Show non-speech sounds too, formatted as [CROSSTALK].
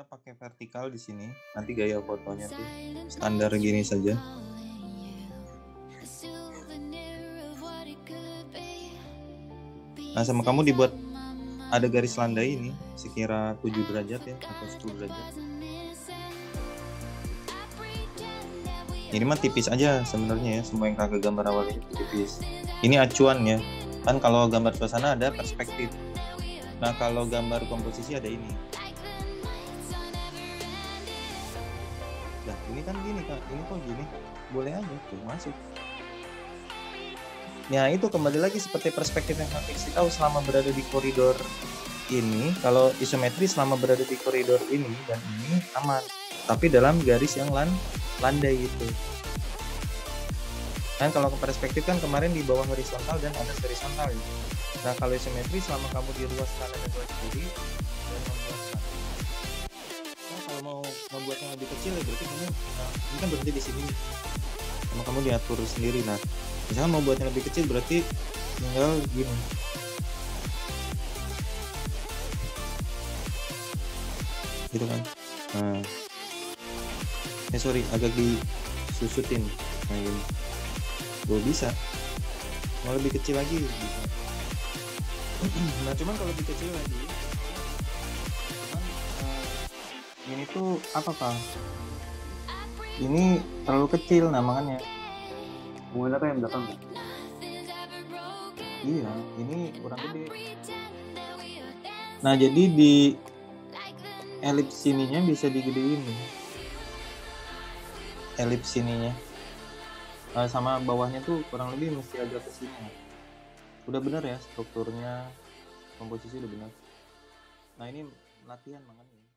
kita pakai vertikal di sini. Nanti gaya fotonya tuh standar gini saja. nah sama kamu dibuat ada garis landai ini sekira 7 derajat ya atau 10 derajat. Ini mah tipis aja sebenarnya ya semua yang kakak gambar awal ini tipis. Ini acuan ya. Kan kalau gambar suasana ada perspektif. Nah kalau gambar komposisi ada ini nah ini kan gini kak ini kok gini boleh aja tuh masuk Ya itu kembali lagi seperti perspektif yang kami kasih tahu selama berada di koridor ini, kalau isometri selama berada di koridor ini dan ini aman, tapi dalam garis yang lan landai itu. Kan kalau ke perspektif kan kemarin di bawah horizontal dan atas horizontal ya. Nah kalau isometri selama kamu di ruas kanan dan ruas kiri dan membuat nah, membuatnya lebih kecil ya berarti kamu ini kan berhenti di sini. Sama kamu diatur sendiri. Nah. Misalkan mau buatnya lebih kecil berarti tinggal gini. Gitu kan? Nah. Eh sorry agak disusutin. Nah gini. Gue bisa. Mau lebih kecil lagi bisa. [CLEARS THROAT] Nah cuman kalau lebih kecil lagi ini tuh apa kang ini terlalu kecil makanya Hubungan apa yang belakang? Iya, ini kurang gede. Nah, jadi di elips sininya bisa digedein nih. Elips sininya. Nah, sama bawahnya tuh kurang lebih mesti agak ke sini. Udah bener ya strukturnya, komposisi udah benar. Nah, ini latihan makanya.